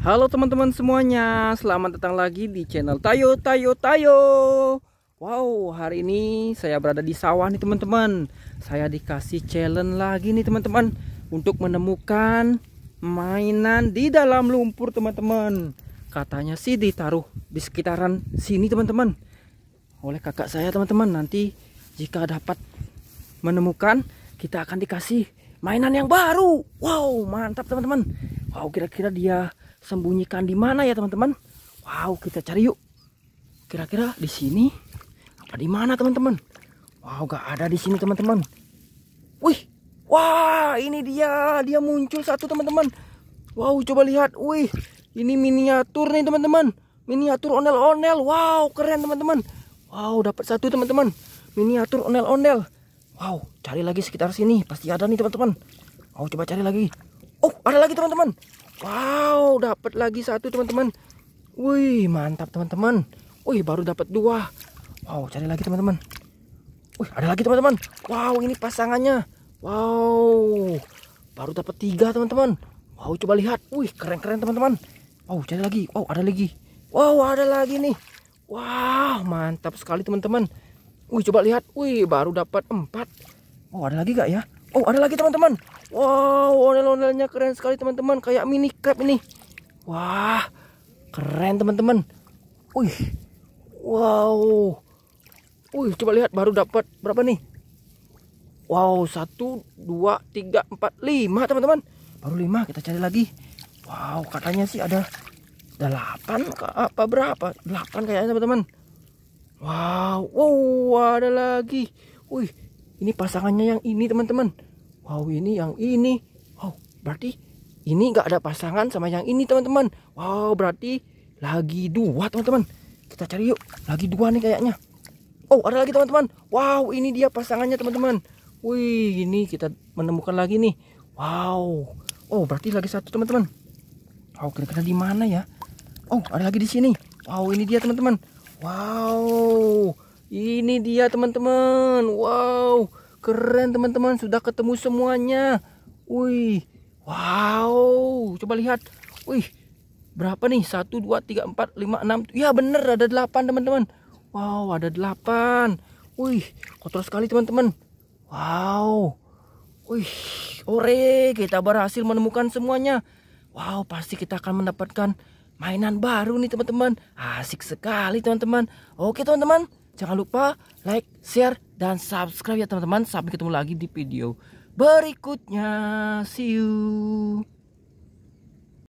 Halo teman-teman semuanya, selamat datang lagi di channel Tayo Tayo Tayo. Wow, hari ini saya berada di sawah nih teman-teman. Saya dikasih challenge lagi nih teman-teman untuk menemukan mainan di dalam lumpur teman-teman. Katanya sih ditaruh di sekitaran sini teman-teman. Oleh kakak saya teman-teman, nanti jika dapat menemukan kita akan dikasih mainan yang baru. Wow, mantap teman-teman. Wow, kira-kira dia sembunyikan di mana ya teman-teman? Wow, kita cari yuk. Kira-kira di sini apa di mana teman-teman? Wow, gak ada di sini teman-teman. Wih, wah ini dia, dia muncul satu teman-teman. Wow, coba lihat, wih, ini miniatur nih teman-teman. Miniatur onel-onel, wow keren teman-teman. Wow, dapat satu teman-teman. Miniatur onel-onel. Wow, cari lagi sekitar sini, pasti ada nih teman-teman. Wow, coba cari lagi. Oh, ada lagi teman-teman. Wow, dapat lagi satu teman-teman. Wih, mantap teman-teman. Wih, baru dapat dua. Wow, cari lagi teman-teman. Wih, ada lagi teman-teman. Wow, ini pasangannya. Wow, baru dapat tiga teman-teman. Wow, coba lihat. Wih, keren-keren teman-teman. Wow, cari lagi. Wow, ada lagi. Wow, ada lagi nih. Wow, mantap sekali teman-teman. Wih, coba lihat. Wih, baru dapat empat. Oh, ada lagi gak ya? Oh, ada lagi teman-teman. Wow, ondel-ondelnya keren sekali teman-teman. Kayak mini crab ini. Wah, keren teman-teman. Wih, wow. Wih, coba lihat baru dapat berapa nih? Wow, satu, dua, tiga, empat, lima teman-teman. Baru lima, kita cari lagi. Wow, katanya sih ada delapan apa berapa? Delapan kayaknya teman-teman. Wow, wow, ada lagi. Wih, ini pasangannya yang ini teman-teman. Wow ini yang ini. Wow berarti ini nggak ada pasangan sama yang ini teman-teman. Wow berarti lagi dua teman-teman. Kita cari yuk lagi dua nih kayaknya. Oh ada lagi teman-teman. Wow ini dia pasangannya teman-teman. Wih ini kita menemukan lagi nih. Wow. Oh berarti lagi satu teman-teman. Wow kira-kira di mana ya? Oh ada lagi di sini. Wow ini dia teman-teman. Wow ini dia teman-teman. Wow, keren teman-teman. Sudah ketemu semuanya. Wih, wow. Coba lihat. Wih, berapa nih? Satu, dua, tiga, empat, lima, enam. Ya bener ada delapan teman-teman. Wow, ada delapan. Wih, kotor sekali teman-teman. Wow. Wih, ore kita berhasil menemukan semuanya. Wow, pasti kita akan mendapatkan mainan baru nih teman-teman. Asik sekali teman-teman. Oke teman-teman. Jangan lupa like, share, dan subscribe ya teman-teman. Sampai ketemu lagi di video berikutnya. See you.